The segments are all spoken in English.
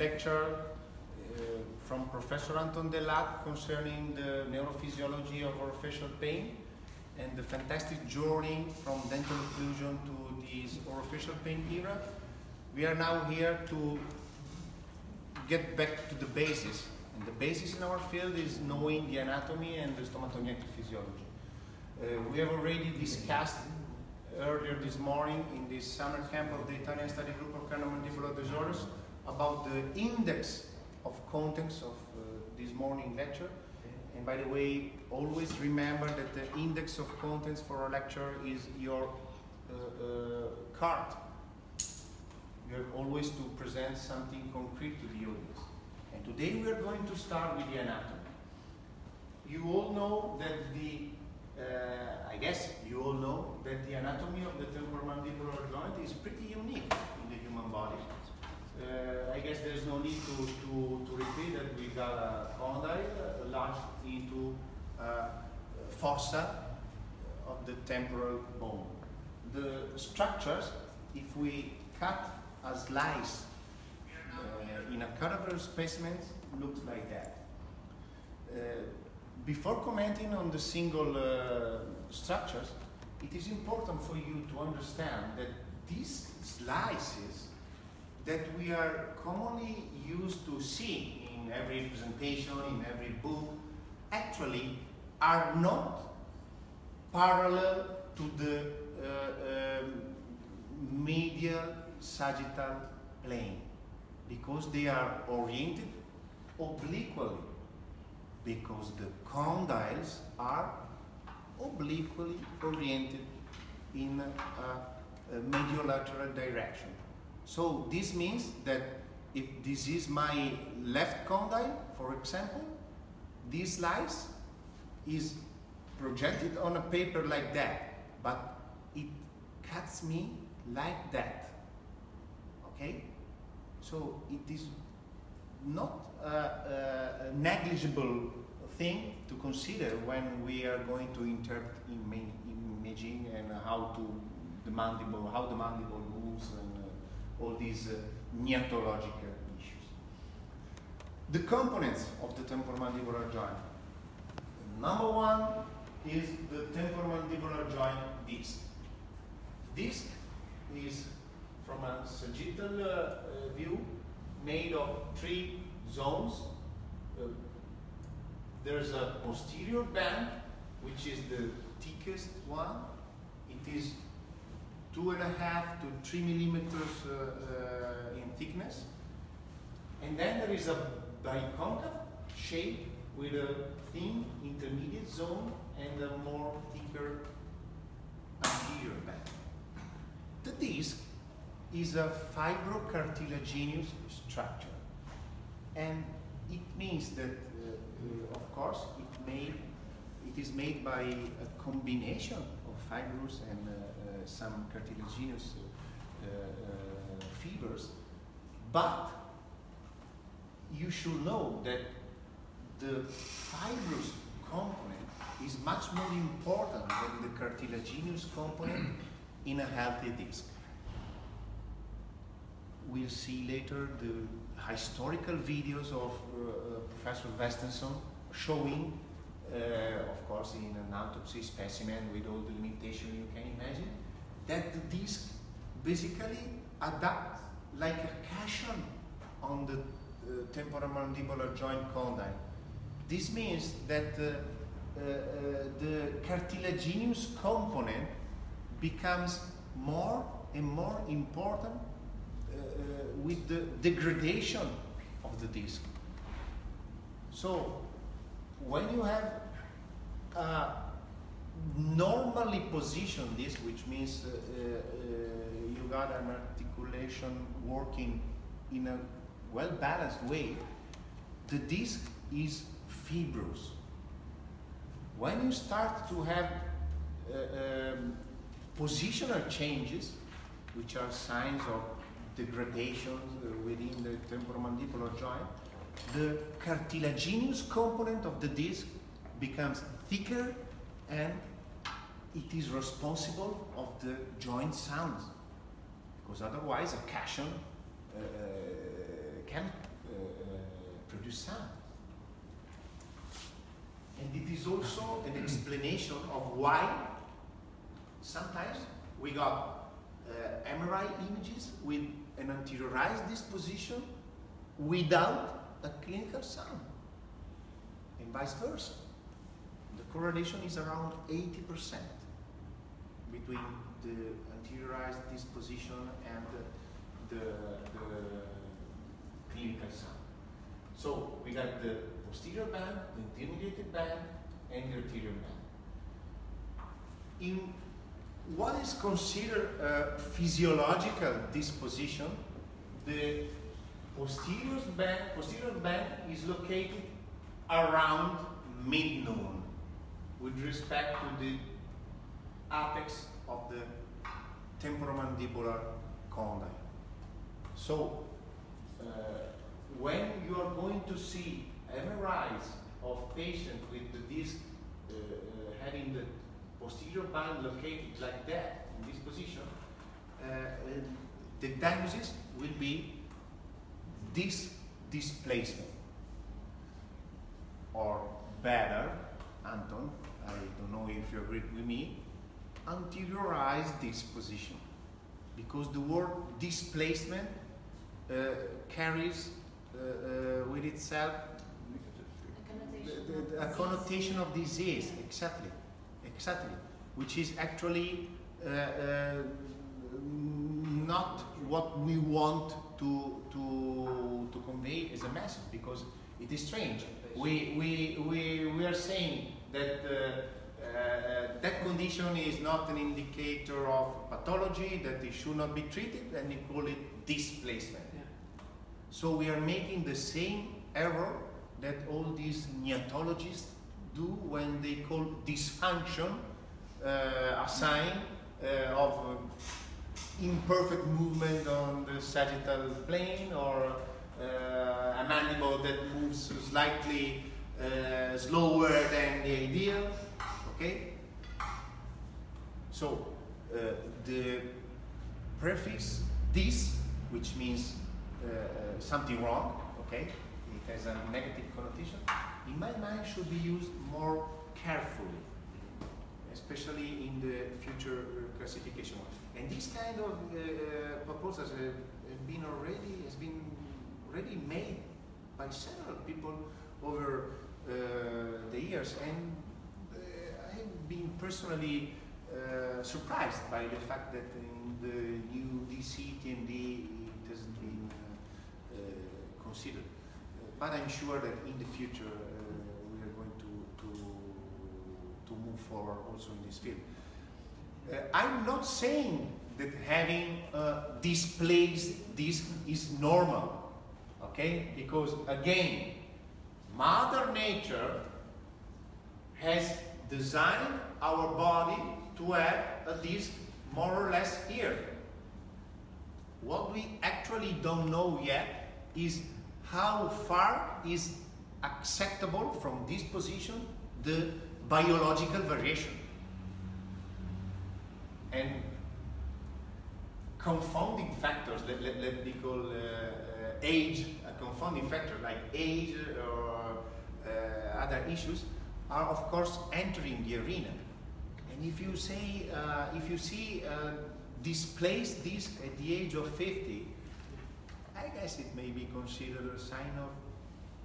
lecture uh, from Professor Antoon De Laat concerning the neurophysiology of orofacial pain and the fantastic journey from dental occlusion to this orofacial pain era. We are now here to get back to the basis. And the basis in our field is knowing the anatomy and the stomatognathic physiology. Uh, we have already discussed earlier this morning in this summer camp of the Italian study group of craniomandibular disorders about the index of contents of uh, this morning lecture. And by the way, always remember that the index of contents for a lecture is your uh, uh, card. You have always to present something concrete to the audience. And today we are going to start with the anatomy. You all know that the uh, I guess you all know that the anatomy of the temporomandibular joint is pretty unique in the human body. Uh, I guess there's no need to, to, to repeat that we got a condyle uh, lodged into uh, fossa of the temporal bone. The structures, if we cut a slice uh, in a cadaver specimen, looks like that. Uh, before commenting on the single uh, structures, it is important for you to understand that these slices that we are commonly used to see in every presentation, in every book, actually are not parallel to the uh, um, medial sagittal plane because they are oriented obliquely because the condyles are obliquely oriented in a, a mediolateral direction. So this means that if this is my left condyle, for example, this slice is projected on a paper like that, but it cuts me like that. Okay? So it is not a, a, negligible thing to consider when we are going to interpret imaging and how to the mandible, how the mandible moves and all these uh, gnathological issues. The components of the temporomandibular joint. Number one is the temporomandibular joint disc. Disc is from a sagittal uh, view made of three zones. Uh, there's a posterior band, which is the thickest one. It is two and a half to three millimeters uh, uh, in thickness. And then there is a biconcave shape with a thin intermediate zone and a more thicker anterior band. The disc is a fibrocartilaginous structure. And it means that, uh, of course, it, made, it is made by a combination of fibrous and uh, some cartilaginous uh, uh, fibers, but you should know that the fibrous component is much more important than the cartilaginous component in a healthy disc we'll see later the historical videos of uh, Professor Westesson showing, uh, of course, in an autopsy specimen with all the limitation you can imagine, that the disc basically adapt like a cushion on the uh, temporomandibular joint condyle. This means that uh, uh, the cartilaginous component becomes more and more important uh, with the degradation of the disc. So when you have normally position this, which means uh, uh, you got an articulation working in a well balanced way, the disc is fibrous. When you start to have uh, um, positional changes, which are signs of degradation uh, within the temporomandibular joint, the cartilaginous component of the disc becomes thicker and it is responsible of the joint sounds because otherwise a cushion uh, can sound. And it is also an explanation of why sometimes we got uh, MRI images with an anteriorized disposition without a clinical sound, and vice versa. The correlation is around 80% between the anteriorized disposition and the, the, clinical sound. So we got the posterior band, the intermediate band, and the anterior band. In what is considered a physiological disposition, the posterior band, posterior band is located around mid-noon with respect to the apex of the temporomandibular condyle. So, uh, when you are going to see MRIs of patients with the disc uh, uh, having the posterior band located like that in this position, uh, the diagnosis will be disc displacement. Or better, Anton, I don't know if you agree with me, anteriorized disposition. Because the word displacement uh, carries uh, uh, with itself a connotation of disease, exactly, exactly, which is actually uh, uh, not what we want to, to, to convey as a message because it is strange. We, we, we, we are saying that uh, that condition is not an indicator of pathology, that it should not be treated, and we call it displacement. Yeah. So we are making the same error that all these gnathologists do when they call dysfunction uh, a sign uh, of uh, imperfect movement on the sagittal plane or uh, a mandible that moves slightly uh, slower than the ideal. Okay? So uh, the prefix dis, which means uh, something wrong, okay? It has a negative connotation. In my mind, should be used more carefully, especially in the future uh, classification. And this kind of uh, uh, proposals have, been already has been already made by several people over uh, the years, and uh, have been personally uh, surprised by the fact that in the new DC TMD it hasn't been uh, uh, considered. Uh, but I'm sure that in the future uh, we are going to, to, to move forward also in this field. Uh, I'm not saying that having displaced disc is normal, okay? Because again, Mother Nature has designed our body to have a disc more or less here. What we actually don't know yet is how far is acceptable from this position the biological variation. And confounding factors, let, let, let me call uh, uh, age a confounding factor, like age or uh, other issues, are of course entering the arena. And if you say, uh, if you see uh, displaced disc at the age of 50, I guess it may be considered a sign of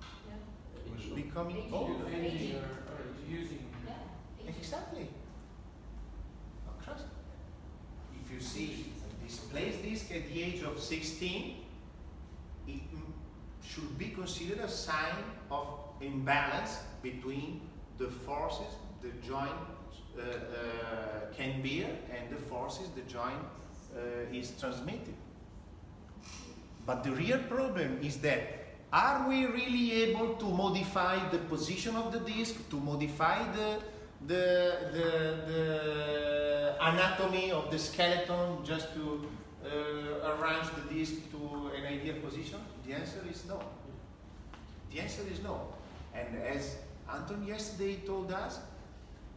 uh, becoming You old. aging or, or using. Exactly. If you see a displaced disc at the age of 16, it should be considered a sign of imbalance between the forces the joint uh, uh, can bear and the forces the joint uh, is transmitted. But the real problem is that are we really able to modify the position of the disc, to modify the, the, the, the anatomy of the skeleton just to uh, arrange the disc to an ideal position? The answer is no. The answer is no. And as Anton yesterday told us,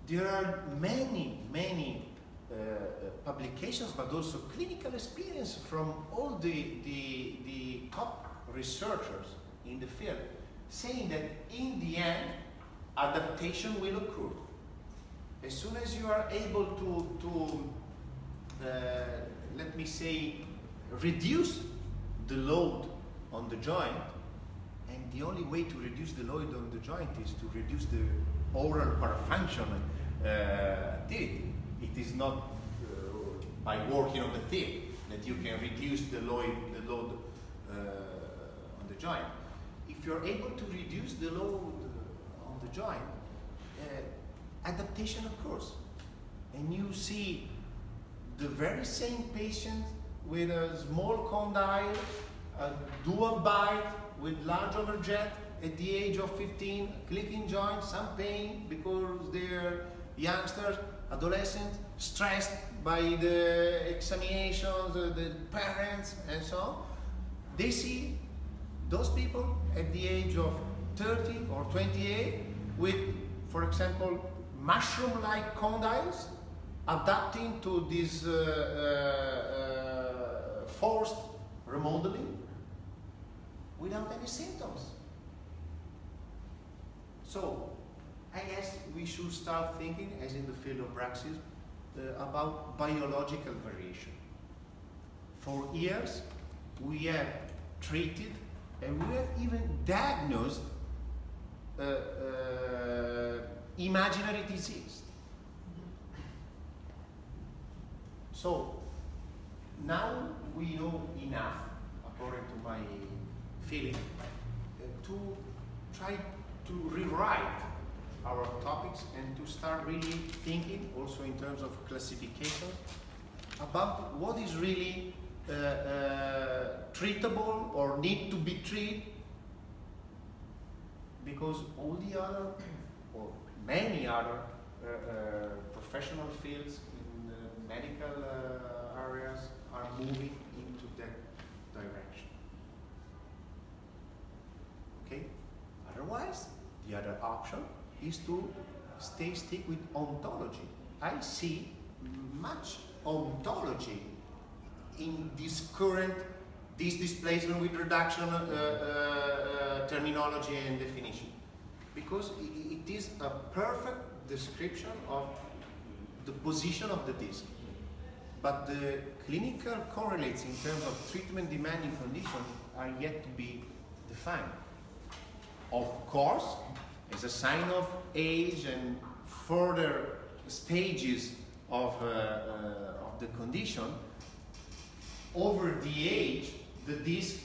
there are many, many uh, uh, publications, but also clinical experience from all the, the, the top researchers in the field saying that in the end, adaptation will occur. As soon as you are able to, to uh, let me say, reduce the load on the joint, the only way to reduce the load on the joint is to reduce the oral parafunction uh, activity. It is not uh, by working on the tip that you can reduce the load, the load uh, on the joint. If you're able to reduce the load on the joint, uh, adaptation occurs. And you see the very same patient with a small condyle, a dual bite with large overjet at the age of 15, clicking joints, some pain because they're youngsters, adolescents, stressed by the examinations, the, the parents, and so on. They see those people at the age of 30 or 28 with, for example, mushroom-like condyles adapting to this uh, uh, uh, forced remodeling without any symptoms. So, I guess we should start thinking, as in the field of praxis, uh, about biological variation. For years, we have treated and we have even diagnosed uh, uh, imaginary disease. So now we know enough, according to my feeling, uh, to try to rewrite our topics and to start really thinking, also in terms of classification, about what is really uh, uh, treatable or need to be treated because all the other or many other uh, uh professional fields in medical uh, areas are moving into that direction. Okay? Otherwise, the other option is to stay stick with ontology. I see much ontology in this current disc displacement with reduction uh, uh, terminology and definition. Because it is a perfect description of the position of the disc but the clinical correlates in terms of treatment demanding conditions are yet to be defined of course as a sign of age and further stages of, uh, uh, of the condition over the age, the disc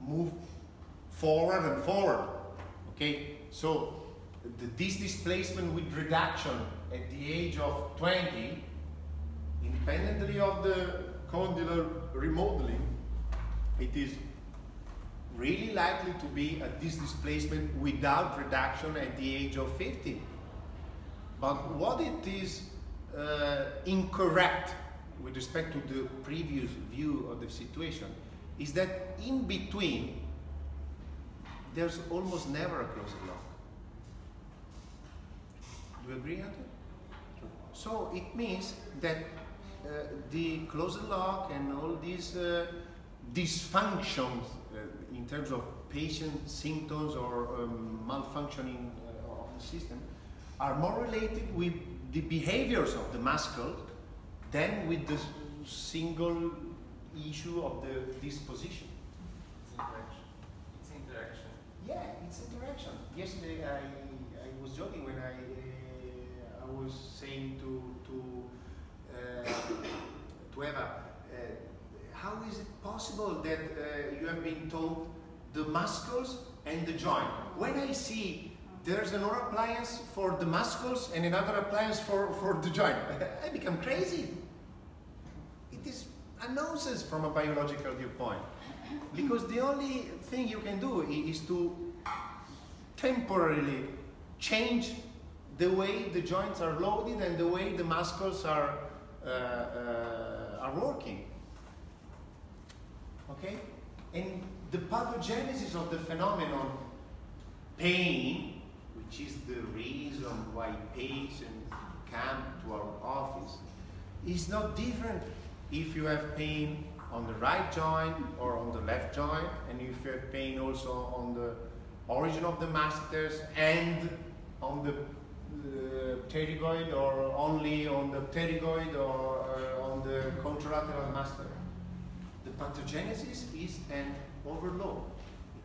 move forward and forward. Okay, so the disc displacement with reduction at the age of 20, independently of the condylar remodeling, it is really likely to be at disc displacement without reduction at the age of 50. But what it is uh, incorrect with respect to the previous view of the situation is that in between there's almost never a closed lock. Do you agree, Anton? So it means that uh, the closed lock and all these uh, dysfunctions uh, in terms of patient symptoms or um, malfunctioning uh, of the system are more related with the behaviors of the muscle than with the single issue of the disposition. It's interaction. It's interaction. Yeah, it's interaction. Yesterday I, I was joking when I uh, I was saying to to uh, to Eva, uh, how is it possible that uh, you have been told the muscles and the joint? When I see there's another appliance for the muscles and another appliance for, for the joint. I become crazy. It is a nonsense from a biological viewpoint. Because the only thing you can do is to temporarily change the way the joints are loaded and the way the muscles are, uh, uh, are working. Okay? And the pathogenesis of the phenomenon pain which is the reason why patients come to our office, is not different if you have pain on the right joint or on the left joint, and if you have pain also on the origin of the masseters and on the uh, pterygoid or only on the pterygoid or uh, on the contralateral masseter. Pathogenesis is an overload.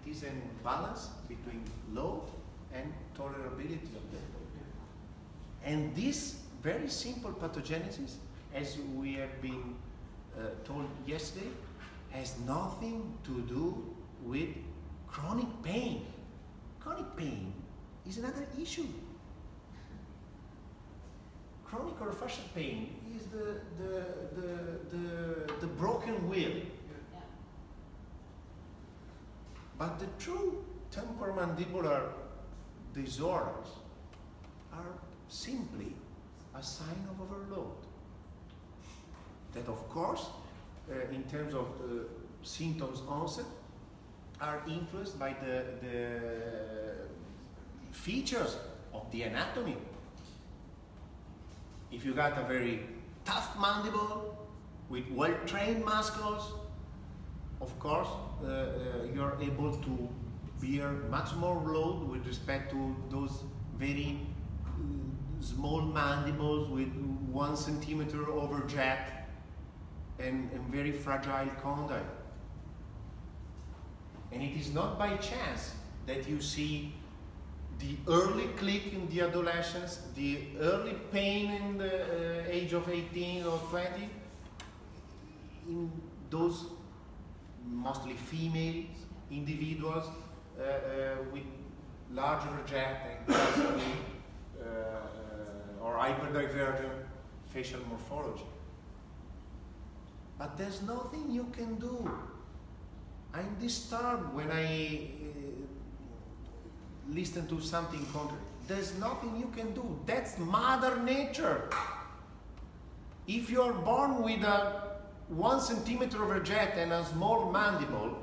It is an imbalance between load and tolerability of the load. And this very simple pathogenesis, as we have been uh, told yesterday, has nothing to do with chronic pain. Chronic pain is another issue. Chronic orofacial pain is the, the, the, the, the broken will. But the true temporomandibular disorders are simply a sign of overload. That, of course, uh, in terms of the symptoms onset, are influenced by the, the features of the anatomy. If you got a very tough mandible with well-trained muscles, of course, uh, uh, you're able to bear much more load with respect to those very uh, small mandibles with one centimeter over jet and, and very fragile condyle. And it is not by chance that you see the early click in the adolescence, the early pain in the uh, age of 18 or 20, in those mostly female individuals uh, uh, with larger jet and uh, or hyperdivergent facial morphology. But there's nothing you can do. I'm disturbed when I listen to something contrary. There's nothing you can do. That's Mother Nature. If you're born with a one centimeter overjet and a small mandible,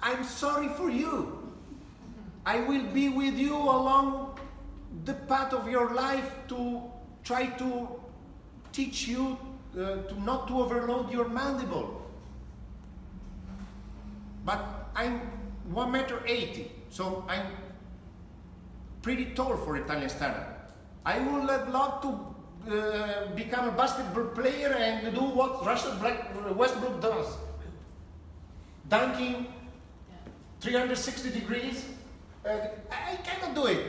I'm sorry for you. I will be with you along the path of your life to try to teach you uh, to not to overload your mandible. But I'm one meter eighty, so I'm pretty tall for Italian standard. I would have to uh, become a basketball player and do what Russell Westbrook does, dunking 360 degrees. Uh, I cannot do it.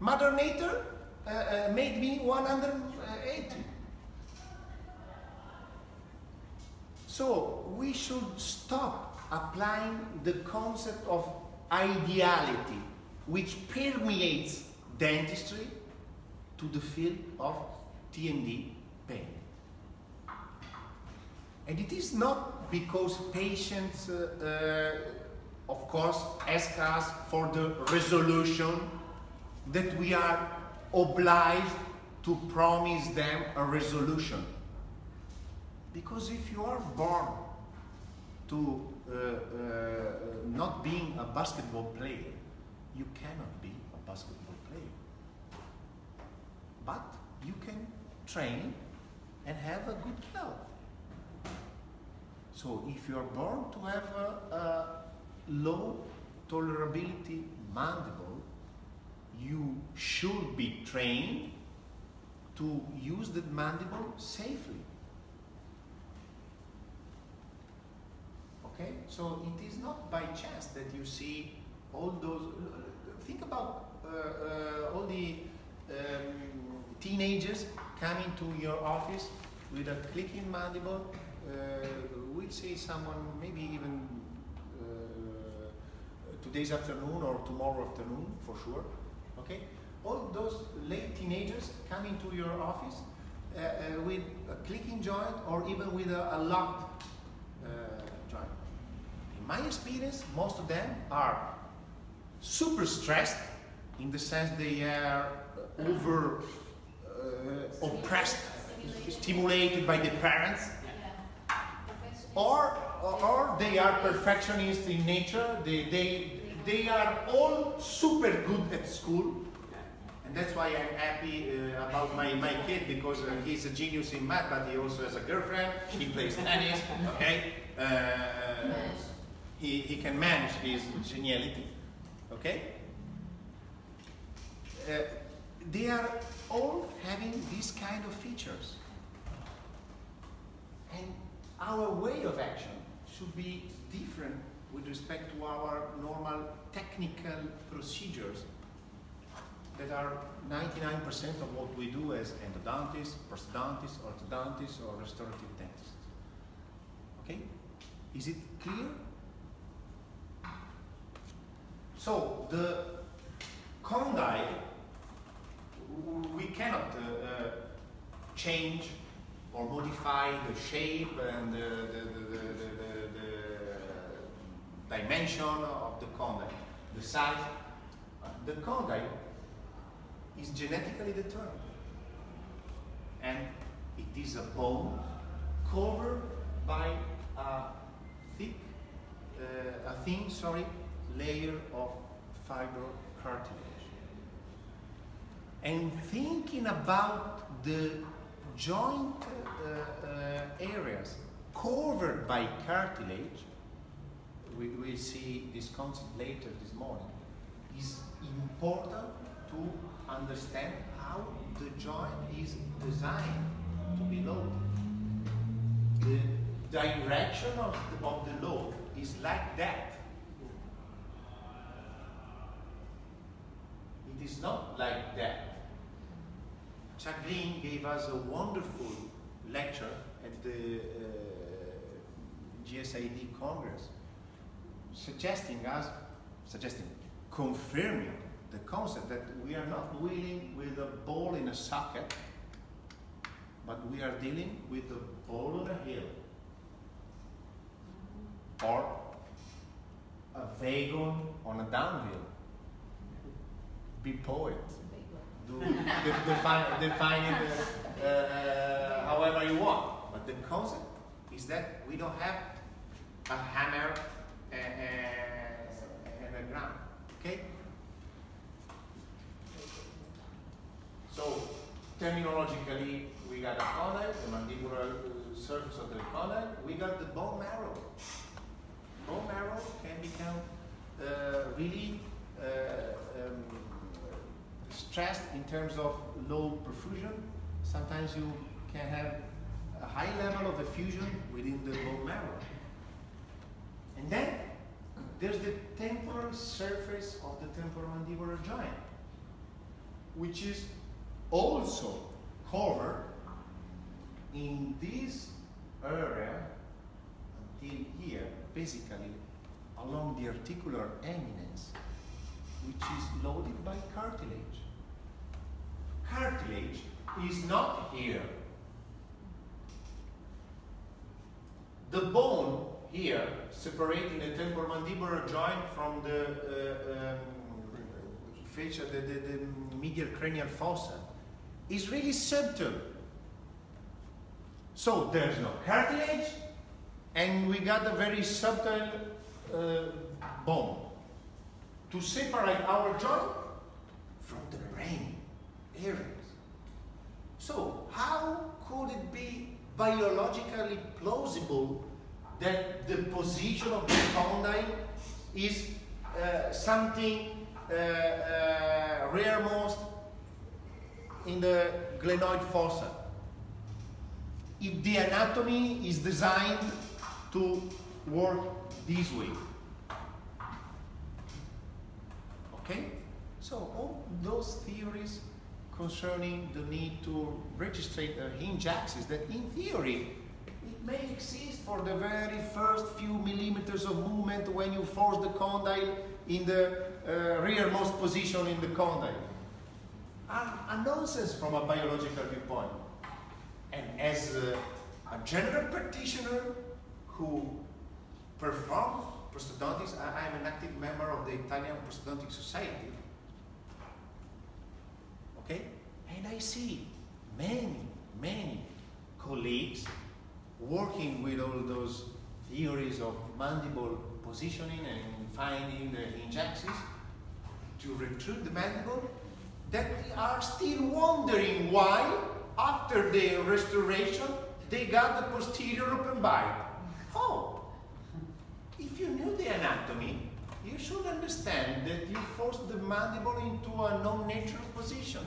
Mother Nature uh, uh made me 180. So we should stop applying the concept of ideality, which permeates dentistry, to the field of TMD pain. And it is not because patients, uh, uh, of course, ask us for the resolution that we are obliged to promise them a resolution. Because if you are born to uh, uh, not being a basketball player, you cannot be a basketball player. But you can train and have a good health. So if you are born to have a, a low tolerability mandible, you should be trained to use the mandible safely. Okay, so it is not by chance that you see all those. Think about uh, uh, all the um, teenagers coming to your office with a clicking mandible. Uh, we'll see someone maybe even uh, today's afternoon or tomorrow afternoon for sure. Okay, all those late teenagers coming to your office uh, uh, with a clicking joint or even with a, a locked joint In my experience, most of them are super stressed in the sense they are over uh, oppressed, stimulated by the parents, or, or they are perfectionists in nature, they, they, they are all super good at school. And that's why I'm happy uh, about my, my kid because uh, he's a genius in math, but he also has a girlfriend, he plays tennis, okay? Uh, he, he can manage his geniality. Okay? They are all having these kind of features. And our way of action should be different with respect to our normal technical procedures that are 99% of what we do as endodontists, prosthodontists, orthodontists, or restorative dentists. Okay? Is it clear? So, the condyle, we cannot uh, uh, change or modify the shape and the, the, the, the dimension of the condyle, the size. The condyle is genetically determined. And it is a bone covered by a thick, uh, a thin, sorry, layer of fibrocartilage. And thinking about the joint uh, uh, areas covered by cartilage, we will see this concept later this morning, is important to understand how the joint is designed to be loaded. The direction of the, of the load is like that. It is not like that. Greene gave us a wonderful lecture at the uh, GSID Congress, suggesting us, suggesting, confirming the concept that we are not dealing with a ball in a socket, but we are dealing with a ball on a hill or a wagon on a downhill. Be poet. Do, de- define, define it uh, uh, however you want. But the concept is that we don't have a hammer and, and a ground. Okay? So, terminologically, we got a condyle, the mandibular uh, surface of the condyle. We got the bone marrow. Bone marrow can become uh, really uh, um, stressed in terms of low perfusion. Sometimes you can have a high level of effusion within the bone marrow. And then there's the temporal surface of the temporomandibular joint, which is also covered in this area until here, basically along the articular eminence, which is loaded by cartilage. Cartilage is not here. The bone here, separating the temporomandibular joint from the uh, um, facial, the, the, the medial cranial fossa, is really subtle. So there's no cartilage, and we got a very subtle uh, bone to separate our joint from the brain areas. So, how could it be biologically plausible that the position of the condyle is uh, something uh, uh, rearmost in the glenoid fossa? If the anatomy is designed to work this way. Okay? So all those theories concerning the need to register the hinge axis that in theory it may exist for the very first few millimeters of movement when you force the condyle in the uh, rearmost position in the condyle. A, a nonsense from a biological viewpoint. And as a, a general practitioner who performs prosthodontics, I am an active member of the Italian Prosthodontic Society. Okay? And I see many, many colleagues working with all those theories of mandible positioning and finding the hinge axis to retrude the mandible that are still wondering why, after the restoration, they got the posterior open bite. Oh, if you knew the anatomy, you should understand that you force the mandible into a non-natural position.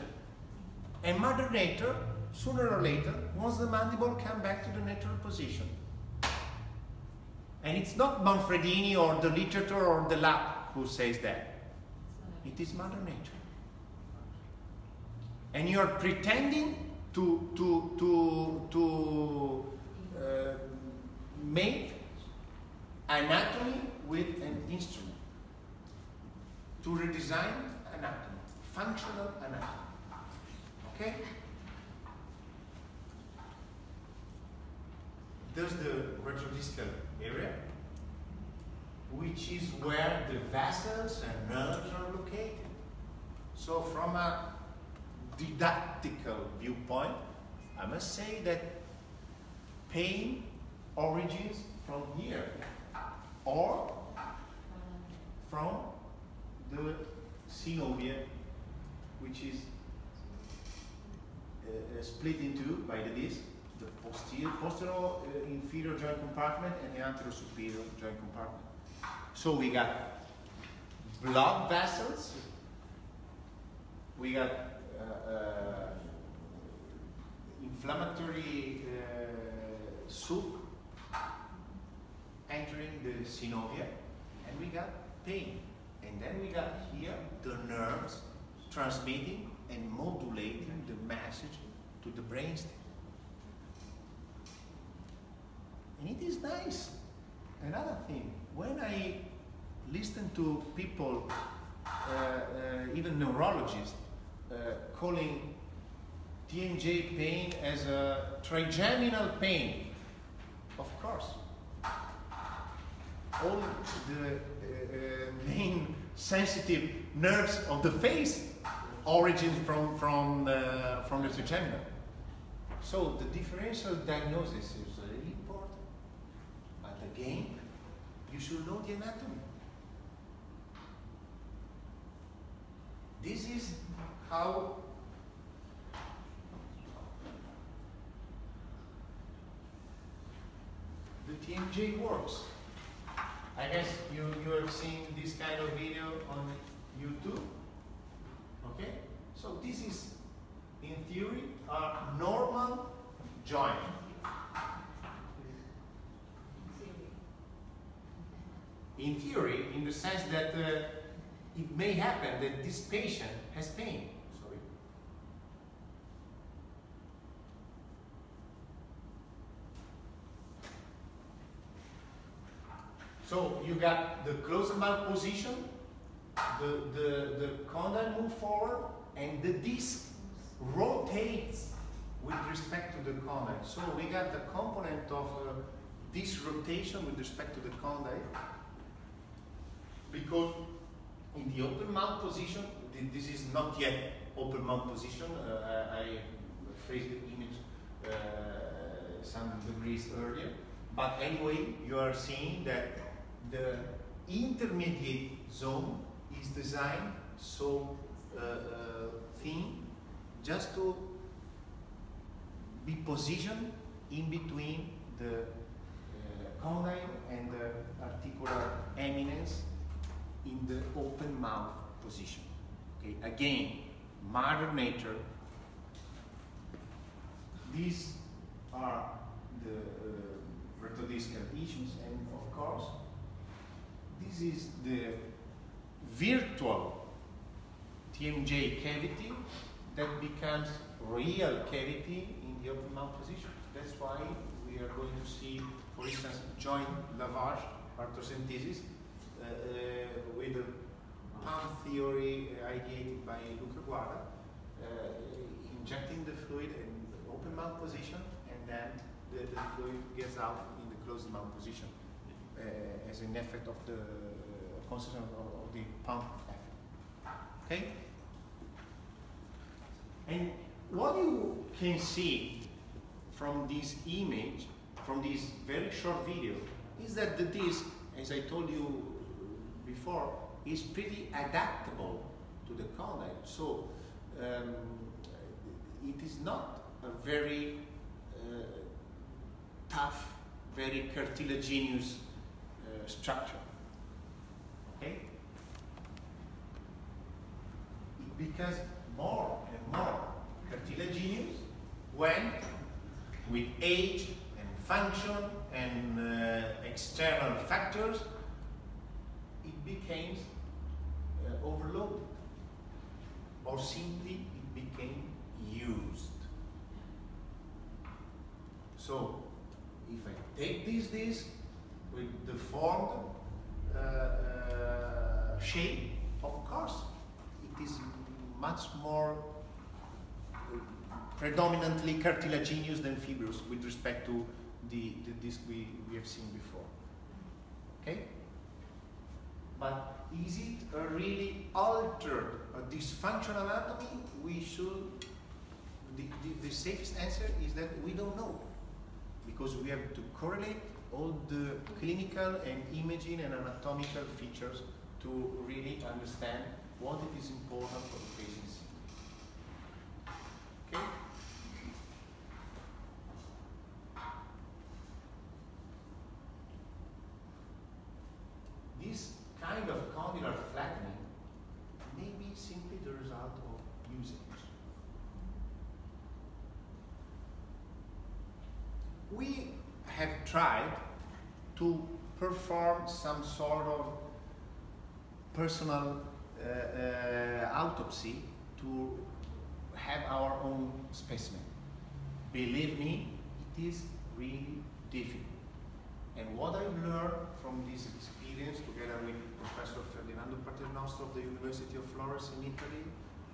And Mother Nature, sooner or later, wants the mandible come back to the natural position. And it's not Manfredini or the literature or the lab who says that. It is Mother Nature. And you are pretending to, to, to, to uh, make anatomy with an instrument. To redesign anatomy, functional anatomy. Okay? There's the retrodiscal area, which is where the vessels and nerves are located. So, from a didactical viewpoint, I must say that pain origins from here or from the synovium, which is uh, uh, split into by the disc, the posterior, posterior uh, inferior joint compartment and the anterior superior joint compartment. So we got blood vessels, we got uh, uh, inflammatory uh, soup entering the synovia, and we got pain. And then we got here the nerves transmitting and modulating the message to the brainstem. And it is nice. Another thing, when I listen to people, uh, uh, even neurologists, uh, calling TMJ pain as a trigeminal pain, of course, all the uh, uh, main sensitive nerves of the face origin from, from, uh, from the trigeminal. So the differential diagnosis is really important. But again, you should know the anatomy. This is how the TMJ works. I guess you, you have seen this kind of video on YouTube. So this is, in theory, a normal joint. In theory, in the sense that uh, it may happen that this patient has pain. Sorry. So you got the closed mouth position, the, the, the condyle move forward, and the disc rotates with respect to the condyle. So we got the component of uh, this rotation with respect to the condyle because in the open mouth position, this is not yet open mouth position. Uh, I, phrased the image uh, some degrees earlier. But anyway, you are seeing that the intermediate zone is designed so uh, uh, just to be positioned in between the uh, condyle and the articular eminence in the open mouth position. Okay, again, Mother Nature. These are the uh, retrodiscal issues, and of course, this is the virtual TMJ cavity that becomes real cavity in the open mouth position. That's why we are going to see, for instance, joint lavage, arthrocentesis, uh, uh, with the pump theory ideated by Luca Guarda, uh, injecting the fluid in the open mouth position, and then the, the fluid gets out in the closed mouth position as an effect of the consequence of, of the pump effect. Okay? And what you can see from this image, from this very short video, is that the disc, as I told you before, is pretty adaptable to the condyle. So um, it is not a very uh, tough, very cartilaginous uh, structure. Okay? becomes more and more when with age and function and uh, external factors it becomes uh, overloaded or simply it became used. So if I take this disc with the formed uh, uh, shape, of course, it is much more predominantly cartilaginous than fibrous with respect to the, the disc we, we have seen before. Okay? But is it a really altered, a dysfunctional anatomy? We should, the, the, the safest answer is that we don't know. Because we have to correlate all the clinical and imaging and anatomical features to really understand what it is important for the patients. Okay? This kind of condylar flattening may be simply the result of usage. We have tried to perform some sort of personal uh, uh, autopsy to have our own specimen. Believe me, it is really difficult. And what I've learned from this experience, together with Professor Ferdinando Paternostro of the University of Florence in Italy,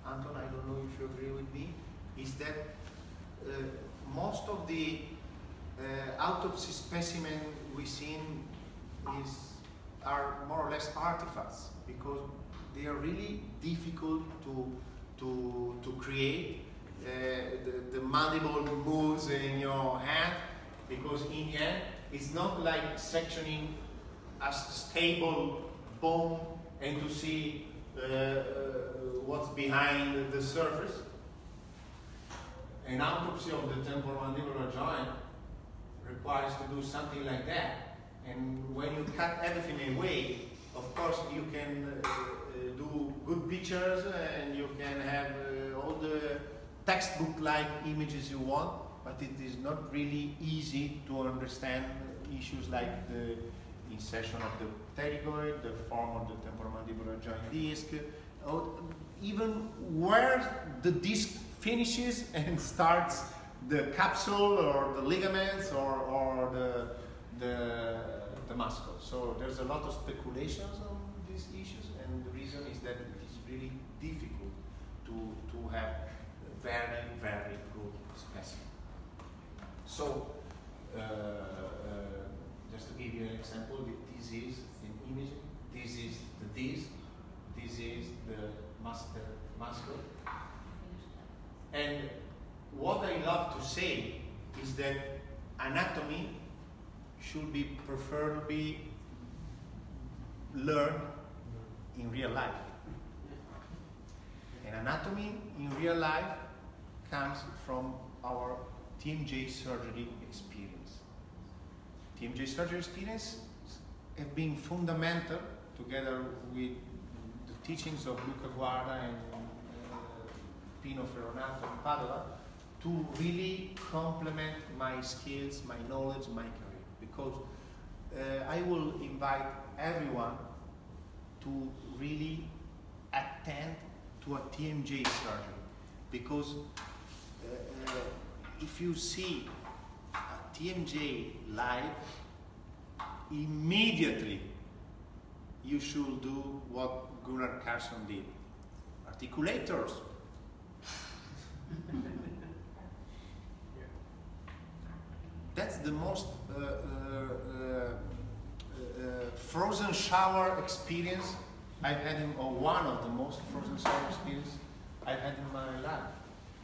Antoon, I don't know if you agree with me, is that uh, most of the uh, autopsy specimen we seen is are more or less artifacts because they are really difficult to to to create. Uh, the, the mandible moves in your hand because in the end it's not like sectioning a stable bone and to see uh, uh, what's behind the surface. An autopsy of the temporomandibular joint requires to do something like that. And when you cut everything away, of course you can uh, uh, do good pictures and you can have uh, all the textbook-like images you want, but it is not really easy to understand issues like the insertion of the pterygoid, the form of the temporomandibular joint disc, or even where the disc finishes and starts the capsule or the ligaments or, or the, the, the muscle. So there's a lot of speculations on these issues and the reason is that it is really difficult to, to have very, very good specimen. So, uh, uh, just to give you an example, this is an image, this is the disc, this is the masseter muscle. And what I love to say is that anatomy should be preferably learned in real life. And anatomy in real life comes from our TMJ surgery experience. TMJ surgery experience have been fundamental together with the teachings of Luca Guarda and uh, Pino Ferronato in Padua to really complement my skills, my knowledge, my career. Because uh, I will invite everyone to really attend to a TMJ surgery. Because uh, uh, if you see a TMJ live, immediately you should do what Gunnar Carlsson did. Articulators. That's the most uh, uh, uh, uh, frozen shower experience I've had in, or one of the most frozen shower experience I've had in my life.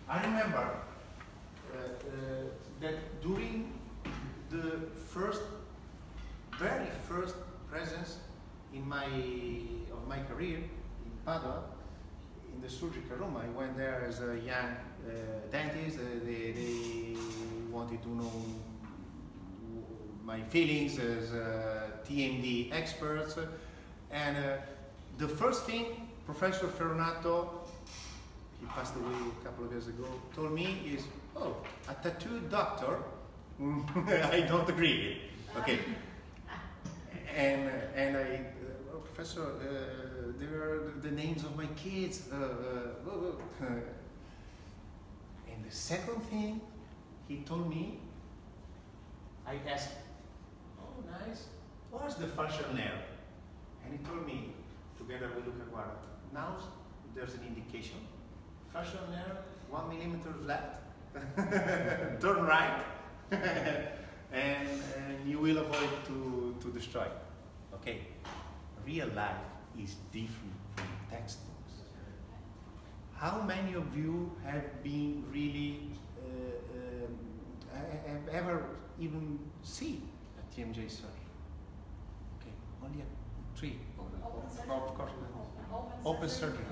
I remember that during the first, very first presence in my of my career in Padua, in the surgical room, I went there as a young uh, dentist. Uh, they, they wanted to know my feelings as TMD experts, and uh, the first thing Professor Ferronato he passed away a couple of years ago, told me is, oh, a tattoo doctor, I don't agree. Okay. And, and I, oh, Professor, uh, there are the names of my kids. Uh, uh, and the second thing he told me, I asked, oh, nice, what's the nerve? And he told me, together with Luca Guarda, now there's an indication. Nerve, one millimeter left. Turn right. and, and you will avoid to, to destroy. Okay, real life is different from textbooks. How many of you have been really, uh, um, have ever even seen a TMJ surgery? Okay, only a three. Of, of course, open surgery.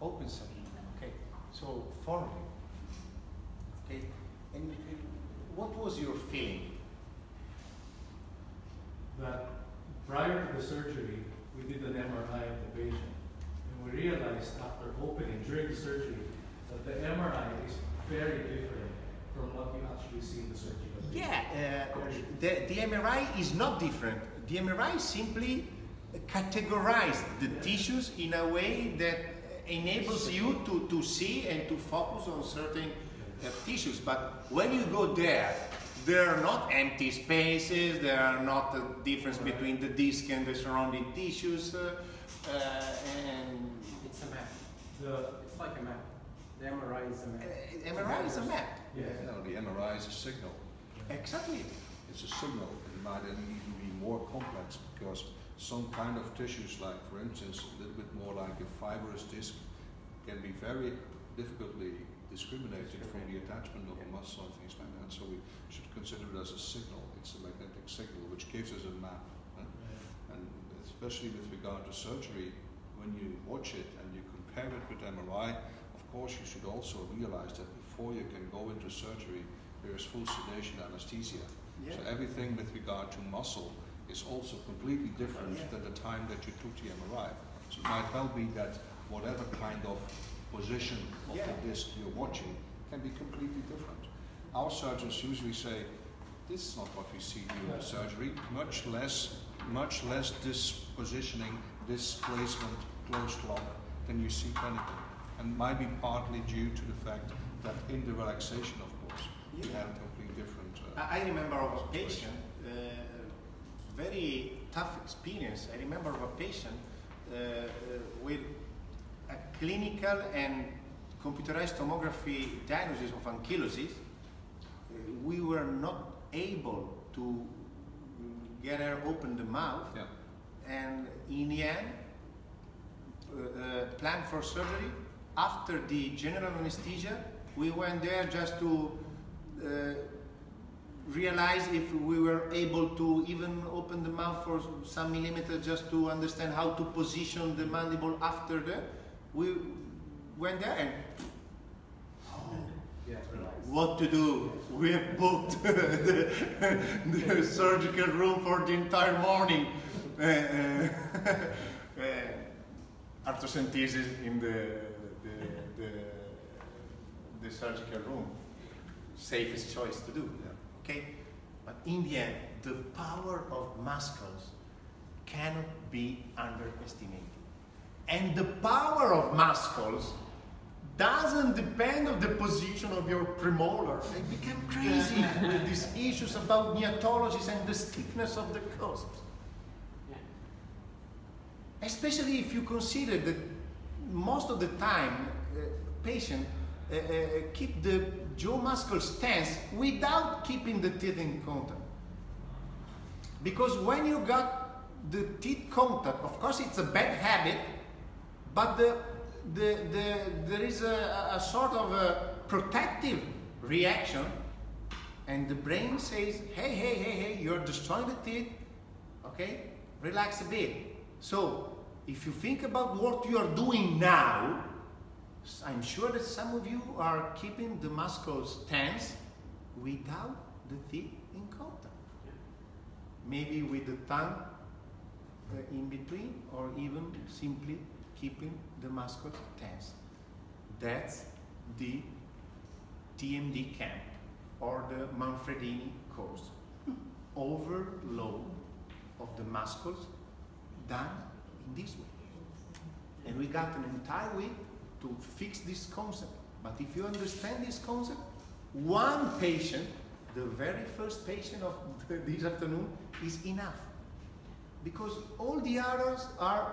Open surgery. Okay, so four. Okay, and what was your feeling? That prior to the surgery, we did an MRI of the patient. And we realized after opening, during the surgery, that the MRI is very different from what you actually see in the surgery. Yeah, uh, the, the MRI is not different. The MRI simply categorize the tissues in a way that enables you to, to see and to focus on certain tissues. But when you go there, there are not empty spaces, there are not the difference between the disc and the surrounding tissues, uh, uh, and It's a map. The, It's like a map. The MRI is a map. uh, MRI is a map. yeah. No, the MRI is a signal. Exactly. It's a signal. It might even be more complex because some kind of tissues, like for instance, a little bit more like a fibrous disc, can be very difficultly discriminated from the attachment of a muscle and things like that. So we should consider it as a signal. It's a magnetic signal which gives us a map. huh? And especially with regard to surgery, when you watch it and you compare it with MRI, of course you should also realize that before you can go into surgery, there is full sedation anesthesia. Yeah. So everything with regard to muscle is also completely different Yeah. than the time that you took the MRI. So it might well be that whatever kind of position of Yeah. the disc you're watching can be completely different. Our surgeons usually say, this is not what we see during the surgery, much less, much less this positioning, this placement, close lock than you see clinically. And might be partly due to the fact that in the relaxation, of course, you Yeah. have a completely different. Uh, I remember of a patient, uh, very tough experience. I remember of a patient uh, uh, with clinical and computerized tomography diagnosis of ankylosis. Uh, we were not able to get her open the mouth, yeah. and in the end, uh, uh, planned for surgery. After the general anesthesia, we went there just to uh, realize if we were able to even open the mouth for some millimeters just to understand how to position the mandible after the. We went there and Yeah, what to do. We have booked the, the surgical room for the entire morning. Uh, uh, uh, arthrocentesis in the, the, the, the surgical room. Safest choice to do. Okay? But in the end, the power of muscles cannot be underestimated. And the power of muscles doesn't depend on the position of your premolar. I became crazy with these issues about gnathologies and the stiffness of the cusps. Especially if you consider that most of the time, uh, patient uh, uh, keep the jaw muscles tense without keeping the teeth in contact. Because when you got the teeth contact, of course it's a bad habit, but the, the, the, there is a, a sort of a protective reaction, and the brain says, hey, hey, hey, hey, you're destroying the teeth, okay? Relax a bit. So, if you think about what you are doing now, I'm sure that some of you are keeping the muscles tense without the teeth in contact. Maybe with the tongue uh, in between, or even simply keeping the muscles tense. That's the TMD camp or the Manfredini course. Overload of the muscles done in this way. And we got an entire week to fix this concept. But if you understand this concept, one patient, the very first patient of this afternoon, is enough. Because all the others are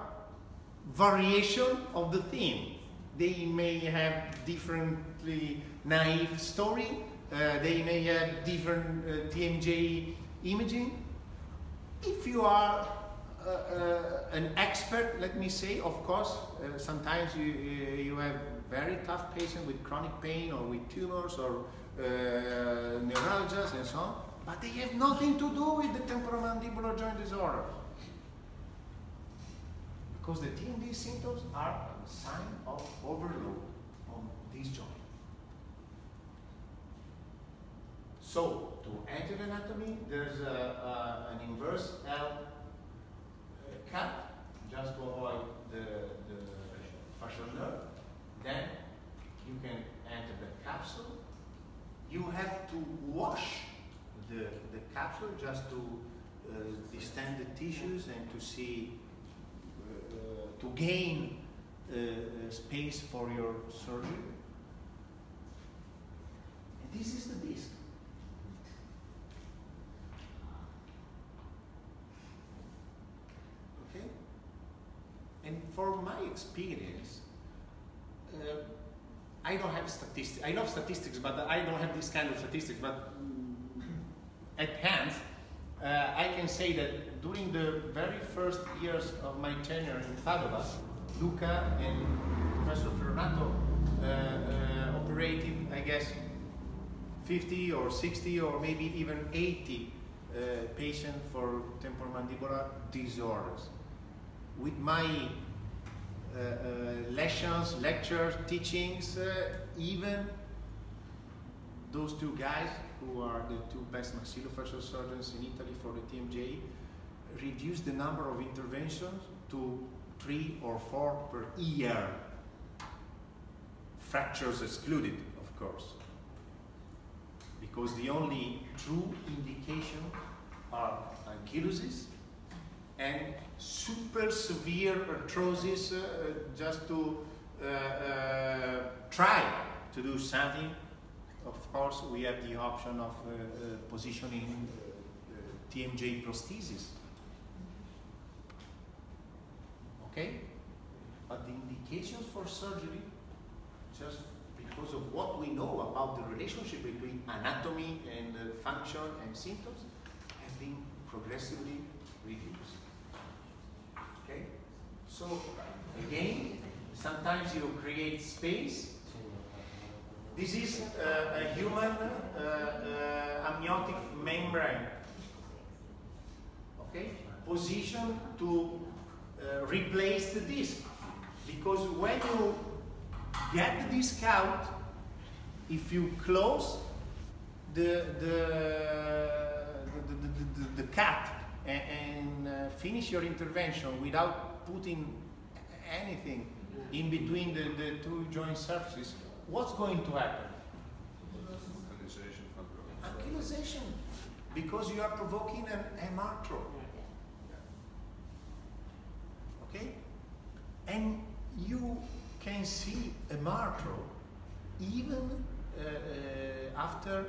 variation of the theme. They may have differently naive story, uh, they may have different uh, TMJ imaging. If you are uh, uh, an expert, let me say, of course, uh, sometimes you, uh, you have very tough patients with chronic pain or with tumors or neuralgias and so on, but they have nothing to do with the temporomandibular joint disorder. Because the TMD symptoms are a sign of overload on this joint. So, to enter the anatomy, there's a, a, an inverse L uh, cut, just to avoid the, the facial nerve. Then you can enter the capsule. You have to wash the, the capsule just to uh, distend the tissues and to see, to gain uh, uh, space for your surgery. And this is the disc. Okay? And for my experience, uh, I don't have statistics. I love statistics, but I don't have this kind of statistics. But at hand, uh, I can say that during the very first years of my tenure in Padova, Luca and Professor Ferronato uh, uh, operated, I guess, 50 or 60 or maybe even 80 uh, patients for temporomandibular disorders. With my uh, uh, lessons, lectures, teachings, even those two guys who are the two best maxillofacial surgeons in Italy for the TMJ reduced the number of interventions to three or four per year. Fractures excluded, of course. Because the only true indication are ankylosis and super severe arthrosis uh, just to uh, uh, try to do something. Of course, we have the option of uh, uh, positioning uh, TMJ prosthesis. Okay? But the indications for surgery, just because of what we know about the relationship between anatomy and uh, function and symptoms, have been progressively reduced. Okay? So, again, sometimes you create space. This is uh, a human uh, uh, amniotic membrane. Okay? Position to uh, replace the disc. Because when you get the disc out, if you close the, the, the, the, cut and, and uh, finish your intervention without putting anything in between the, the two joint surfaces, what's going to happen? Localization fibrosis. Ankylosation, because you are provoking an hemarthro. Okay? And you can see a marthro even uh, uh, after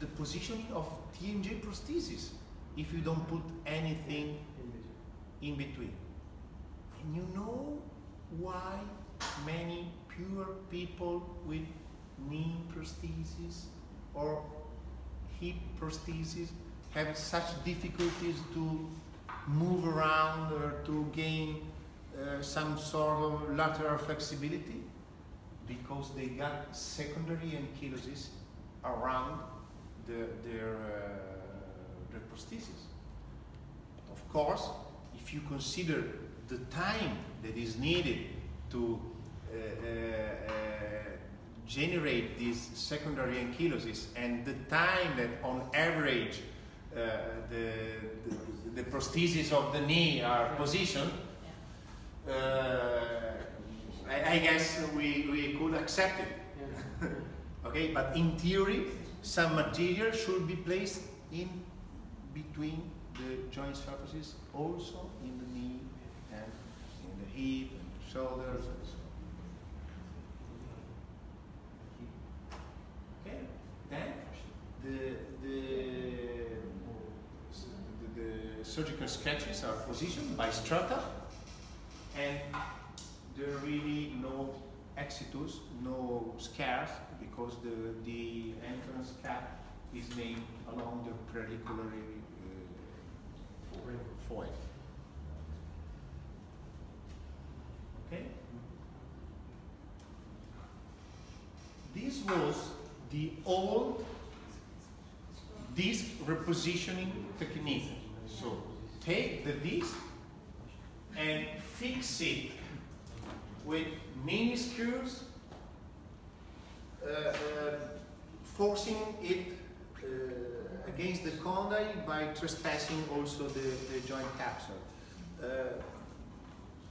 the positioning of TMJ prosthesis if you don't put anything in between. And you know why many pure people with knee prosthesis or hip prosthesis have such difficulties to move around or to gain uh, some sort of lateral flexibility because they got secondary ankylosis around the, their, uh, their prosthesis. Of course, if you consider the time that is needed to generate this secondary ankylosis and the time that on average uh, the, the, the prosthesis of the knee are positioned, uh, I, I, I guess we, we could accept it. Okay, but in theory, some material should be placed in between the joint surfaces, also in the knee and in the hip and shoulders and so on. Okay, then the, the, the, the surgical sketches are positioned by strata and there are really no exitus, no scars, because the, the entrance cap is named along the periculary uh, foil. Okay? This was the old disc repositioning technique. So take the disc and fix it with minuscules, uh, uh, forcing it uh, against the condyle by trespassing also the, the joint capsule. Uh,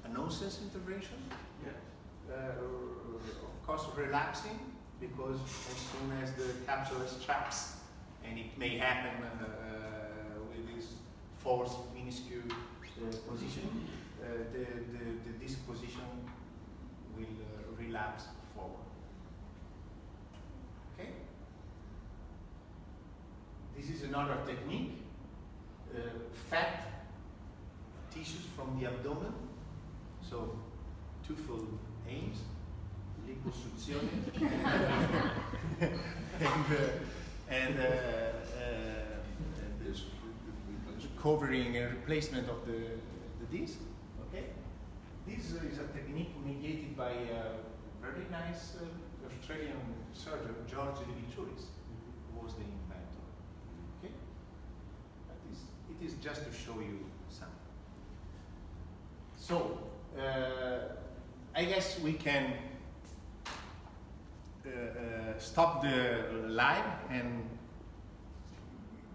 a nonsense intervention, Yeah. uh, of course relapsing, because as soon as the capsule is traps, and it may happen uh, with this forced minuscule uh, position, uh, the, the, the disc position will uh, relapse forward. Okay? This is another technique. Uh, fat tissues from the abdomen, so twofold aims, liposuzione, and, uh, and uh, uh, Yes, we- we- covering and replacement of the, the disc. Okay, this is a technique mediated by a very nice uh, Australian surgeon, George Dimitroulis, who was the inventor. Okay, but this, it is just to show you something. So, uh, I guess we can uh, uh, stop the live and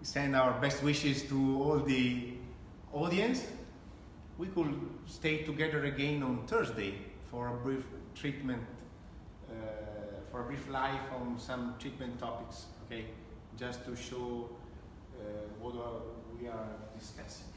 send our best wishes to all the audience. We could stay together again on Thursday for a brief treatment, uh, for a brief live on some treatment topics, okay? Just to show uh, what we are discussing.